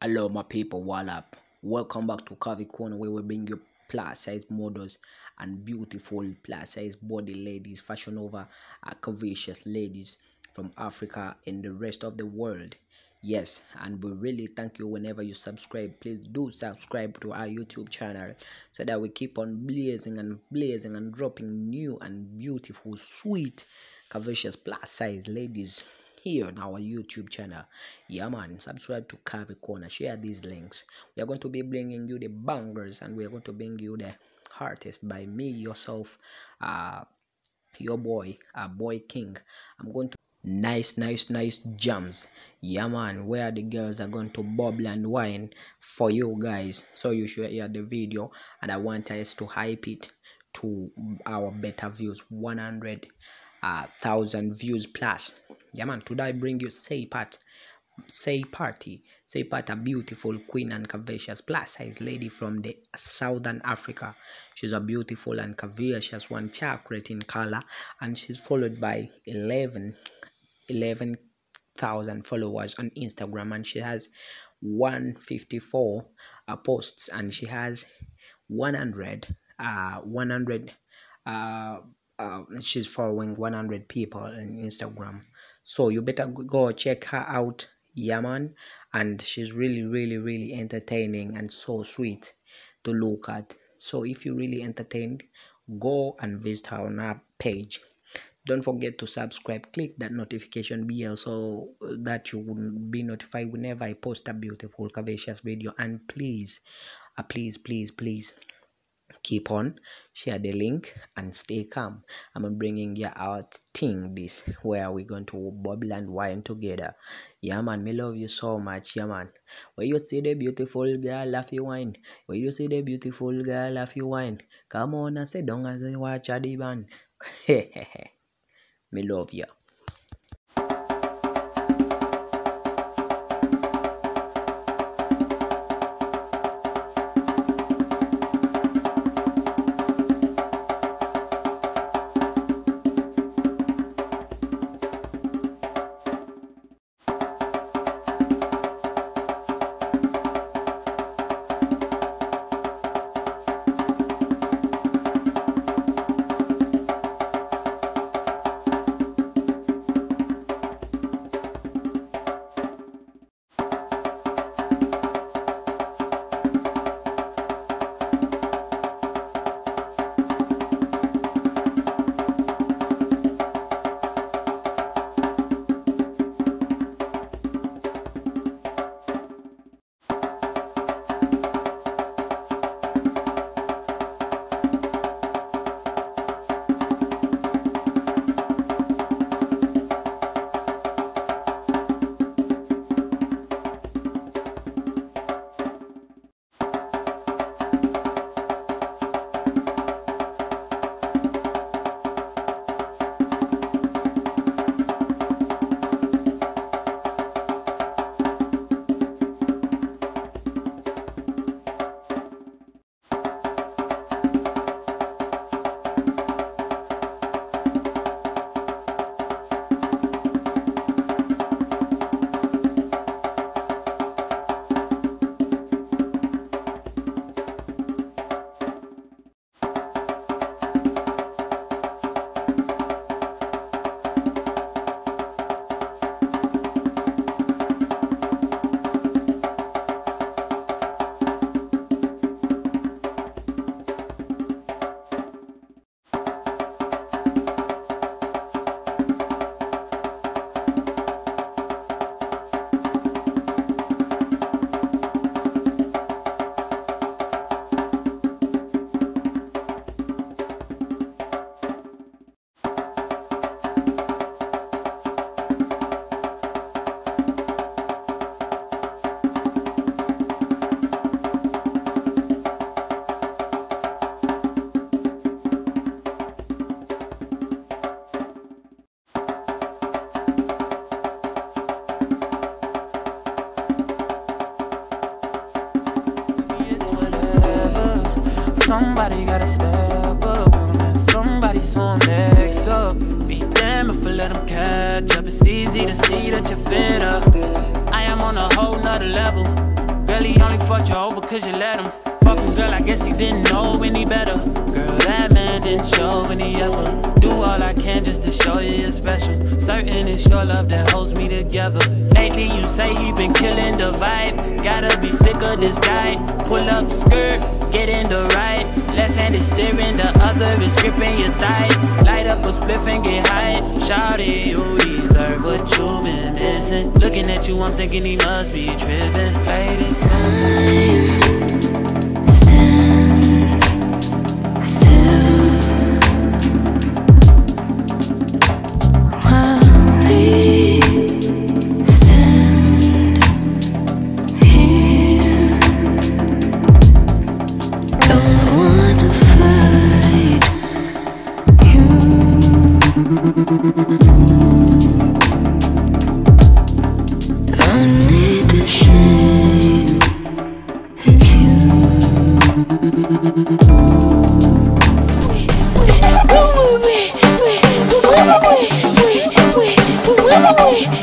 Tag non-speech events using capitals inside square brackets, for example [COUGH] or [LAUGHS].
Hello, my people. What up? Welcome back to Curvy Corner, where we bring you plus size models and beautiful plus size body ladies, fashion over curvaceous ladies from Africa and the rest of the world. Yes, and we really thank you whenever you subscribe. Please do subscribe to our YouTube channel so that we keep on blazing and blazing and dropping new and beautiful, sweet, curvaceous plus size ladies here on our YouTube channel. Yeah, man, subscribe to Curvy Corner. Share these links. We are going to be bringing you the bangers and we are going to bring you the artist by me, yourself, uh, your boy, uh, Boy King. I'm going to nice nice nice jams yeah man where the girls are going to bubble and wine for you guys so you should hear the video and i want us to hype it to our better views 100 uh, thousand views plus. Yeah man today i bring you say part Seipati. Say part a beautiful queen and curvaceous plus. Size lady from the southern africa. She's a beautiful and curvaceous one chocolate in color and she's followed by 11 11,000 followers on Instagram and she has 154 uh, posts and she has 100 uh 100 uh, uh she's following 100 people on Instagram. So you better go check her out yeah man and she's really really really entertaining and so sweet to look at. So if you really entertained go and visit her on her page. Don't forget to subscribe click that notification bell so that you will be notified whenever i post a beautiful curvaceous video. And please uh, please please please keep on share the link and stay calm. I'm bringing you out thing this where we're going to bubble and wine together. Yeah man me love you so much yeah man. When you see the beautiful girl laugh you wine when you see the beautiful girl laugh you wine come on and sit down I watch a divan. [LAUGHS] Me love you Somebody gotta step up and somebody so next up. Be damned if I let them catch up. It's easy to see that you're fed up. I am on a whole nother level. He only fucked you over cause you let him. Fucking girl, I guess he didn't know any better. Girl, that man didn't show any ever. Do all I can just to you you're special. Certain it's your love that holds me together. Lately, you say he been killing the vibe. Gotta be sick of this guy. Pull up skirt, get in the right. Left hand is steering, the other is gripping your thigh. Light up a spliff and get high. Shout it, you deserve what you've been missing. Looking at you, I'm thinking he must be tripping. Lady, Time you.